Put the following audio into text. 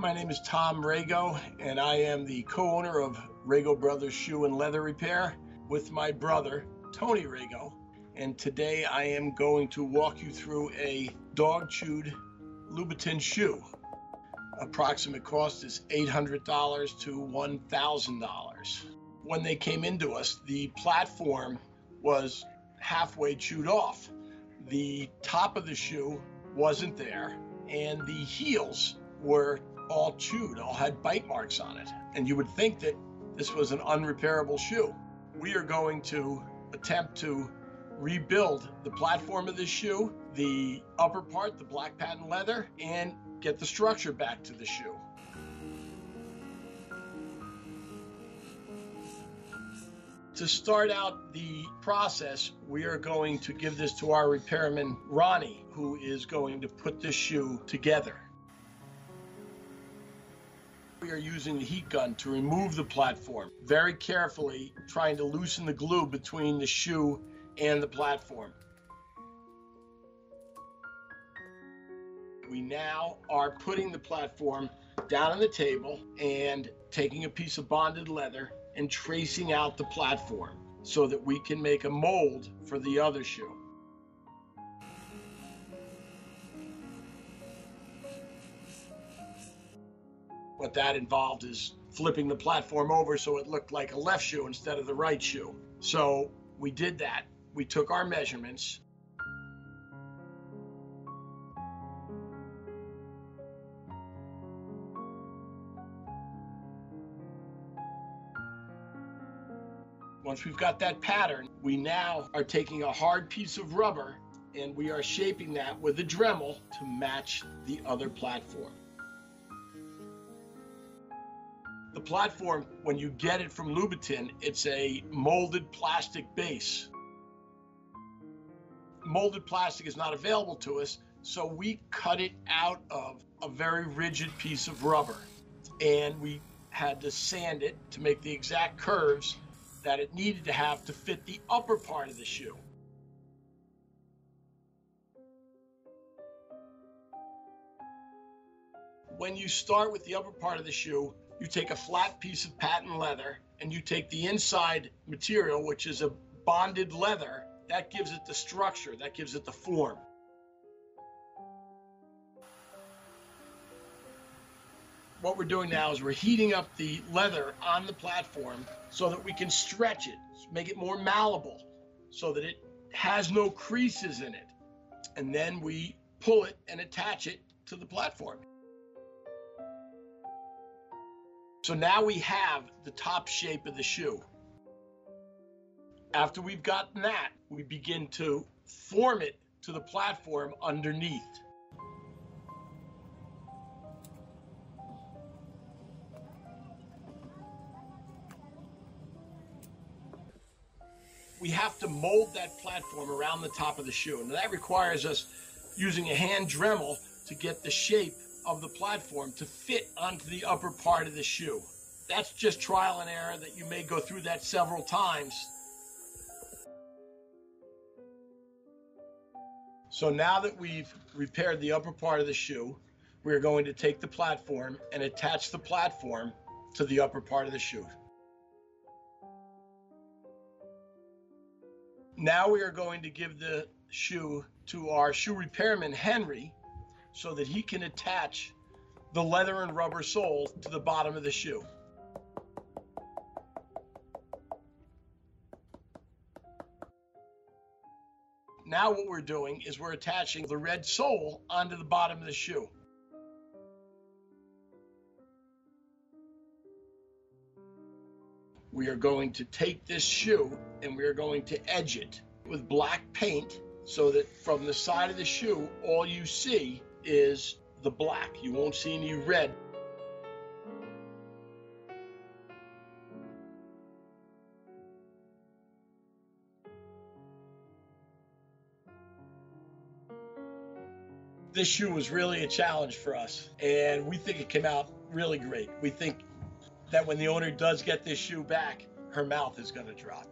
My name is Tom Rago, and I am the co owner of Rago Brothers Shoe and Leather Repair with my brother, Tony Rago. And today I am going to walk you through a dog chewed Louboutin shoe. Approximate cost is $800 to $1,000. When they came into us, the platform was halfway chewed off. The top of the shoe wasn't there, and the heels were all chewed, all had bite marks on it. And you would think that this was an unrepairable shoe. We are going to attempt to rebuild the platform of this shoe, the upper part, the black patent leather, and get the structure back to the shoe. To start out the process, we are going to give this to our repairman, Ronnie, who is going to put this shoe together. We are using the heat gun to remove the platform, very carefully trying to loosen the glue between the shoe and the platform. We now are putting the platform down on the table and taking a piece of bonded leather and tracing out the platform so that we can make a mold for the other shoe. What that involved is flipping the platform over so it looked like a left shoe instead of the right shoe. So we did that. We took our measurements. Once we've got that pattern, we now are taking a hard piece of rubber and we are shaping that with a Dremel to match the other platform. The platform, when you get it from Louboutin, it's a molded plastic base. Molded plastic is not available to us, so we cut it out of a very rigid piece of rubber. And we had to sand it to make the exact curves that it needed to have to fit the upper part of the shoe. When you start with the upper part of the shoe, you take a flat piece of patent leather and you take the inside material, which is a bonded leather, that gives it the structure, that gives it the form. What we're doing now is we're heating up the leather on the platform so that we can stretch it, make it more malleable, so that it has no creases in it. And then we pull it and attach it to the platform. So now we have the top shape of the shoe. After we've gotten that, we begin to form it to the platform underneath. We have to mold that platform around the top of the shoe. And that requires us using a hand Dremel to get the shape of the platform to fit onto the upper part of the shoe. That's just trial and error that you may go through that several times. So now that we've repaired the upper part of the shoe, we're going to take the platform and attach the platform to the upper part of the shoe. Now we are going to give the shoe to our shoe repairman, Henry, so that he can attach the leather and rubber sole to the bottom of the shoe. Now what we're doing is we're attaching the red sole onto the bottom of the shoe. We are going to take this shoe and we are going to edge it with black paint so that from the side of the shoe, all you see is the black. You won't see any red. This shoe was really a challenge for us, and we think it came out really great. We think that when the owner does get this shoe back, her mouth is going to drop.